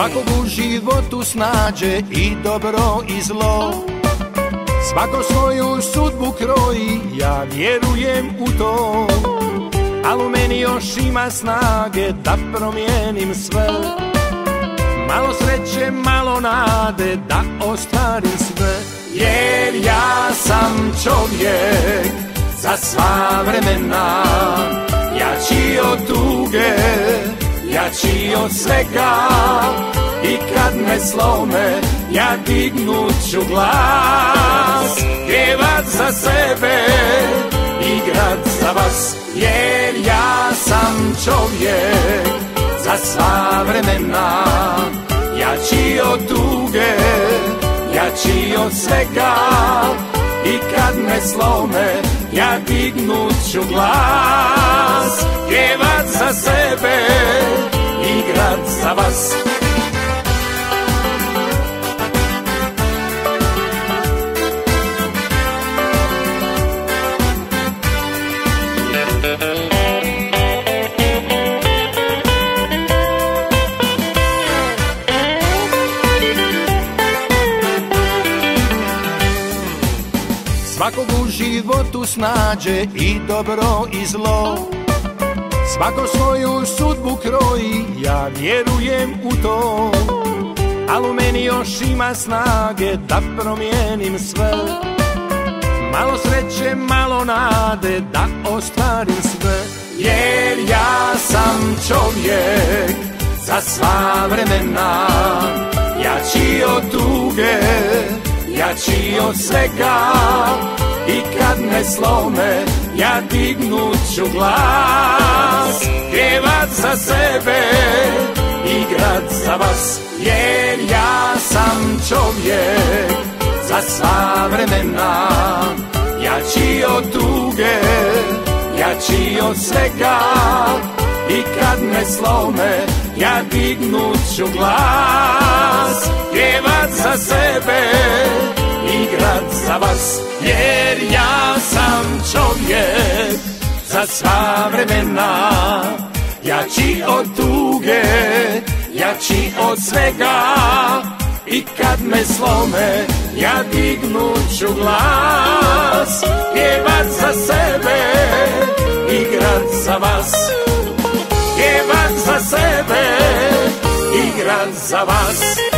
Svakog u životu snađe i dobro i zlo. Svako svoju sudbu kroji, ja vjerujem u to. Al u meni još ima snage da promijenim sve. Malo sreće, malo nade da ostvarim sve. Jer ja sam čovjek za sva vremena jači od svega. I kad me slome, ja dignut ću glas. Pjevat za sebe, igrat za vas Jer ja sam čovjek. Za sva vremena Jači od tuge, jači od svega. I kad me slome, ja dignut ću glas. Pjevat za sebe, za vas. Svakog u životu snađe i dobro i zlo Svako svoju sudbu kroji, ja vjerujem u to. Al u meni još ima snage da promijenim sve. Malo sreće, malo nade da ostvarim sve. Jer ja sam čovjek za sva vremena. Jači od tuge, jači od svega. I kad me slome, ja dignut ću Pjevat za sebe, igrat za vas Jer ja sam čovjek. Za sva vremena Jači od tuge, jači od svega. I kad me slome, ja dignut ću glas. Pjevat za sebe, igrat za vas Jer ja sam čovjek. Za sva vremena Jači od tuge, jači od svega. I kad me slome, ja dignut ću glas. Pjevat za sebe, igrat za vas. Pjevat za sebe, igrat za vas